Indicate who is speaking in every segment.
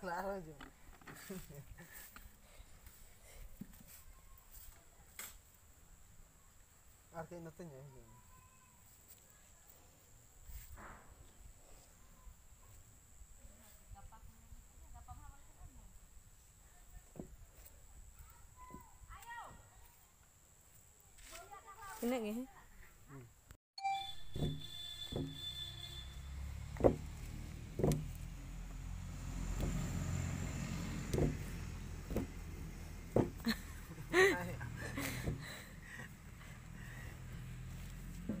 Speaker 1: Claro, yo. Artinya no tenía.
Speaker 2: Ini nggih. Nyuruhannya
Speaker 1: dia.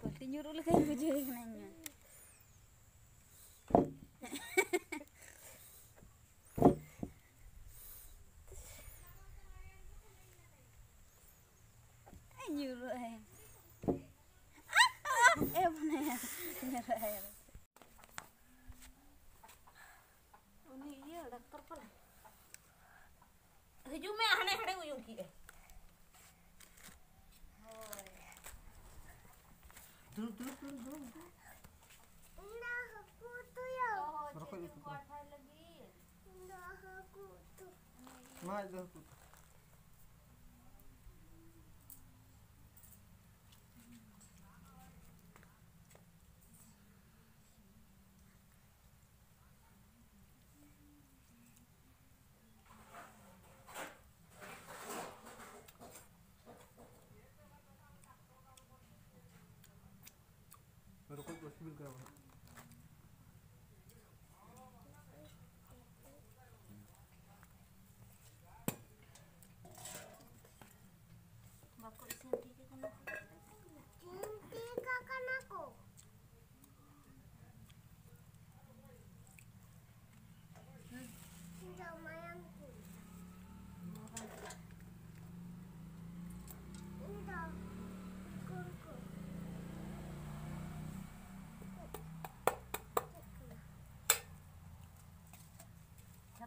Speaker 2: Pasti nyuruh aku jadi nanya. Eh, nyuruh aja. Eh mana ya? Nyuruh aja. Ini iya dokter hane uyung
Speaker 1: Mas dá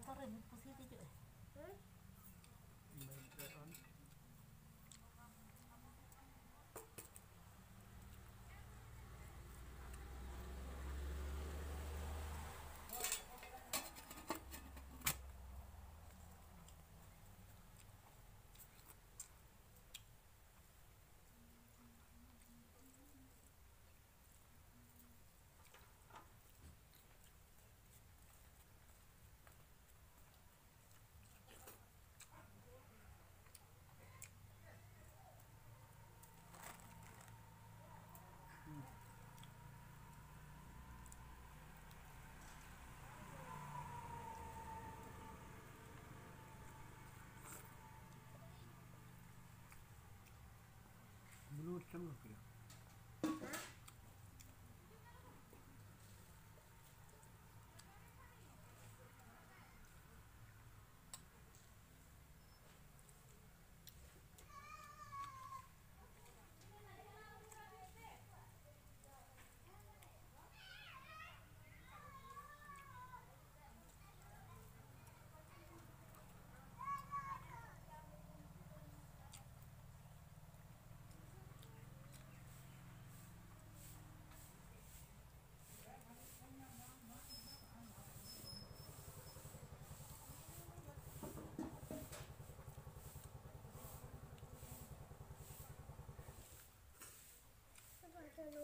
Speaker 2: Sorry, may pusiti dito eh.
Speaker 1: Estamos respirando.
Speaker 3: 看到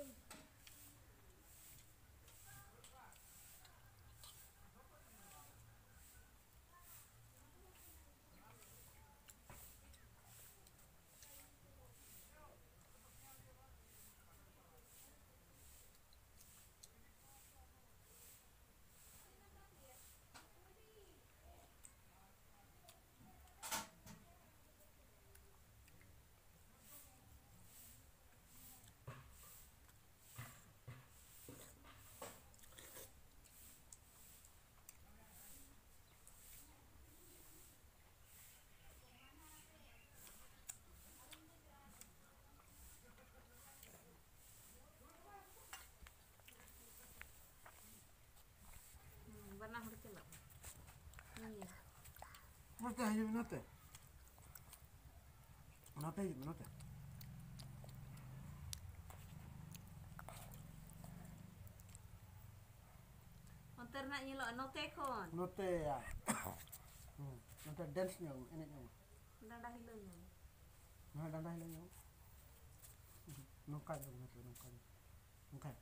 Speaker 1: って大丈夫になってなって大丈夫になって
Speaker 2: 本当にいろ乗ってこん
Speaker 1: 乗ってや乗ってダンスにょんえねにょ
Speaker 2: んだんだひろに
Speaker 1: ょんだんだひろにょん乗っかる乗っかる乗っかる乗っかる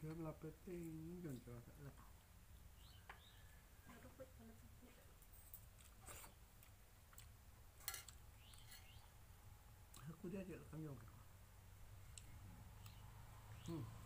Speaker 1: dia lapetin jangan celah tak lah. Aku. Hmm.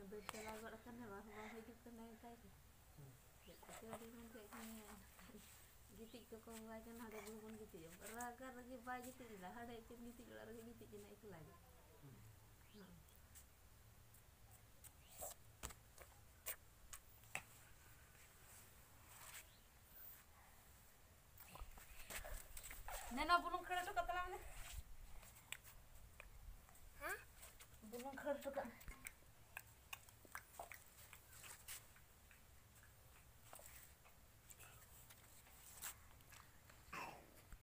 Speaker 2: Nabisala ko na ka na, makakasagip ko na yung tayo. Kasi nanti kami gitik ko kung wala ka na hagag mo kung gitik yung raga ragi ba gitik nila hada ikin gitik ko ragi gitik na ito lagi Nena bulung kerja tu kata lah mana? Hah? Bulung kerja tu kata.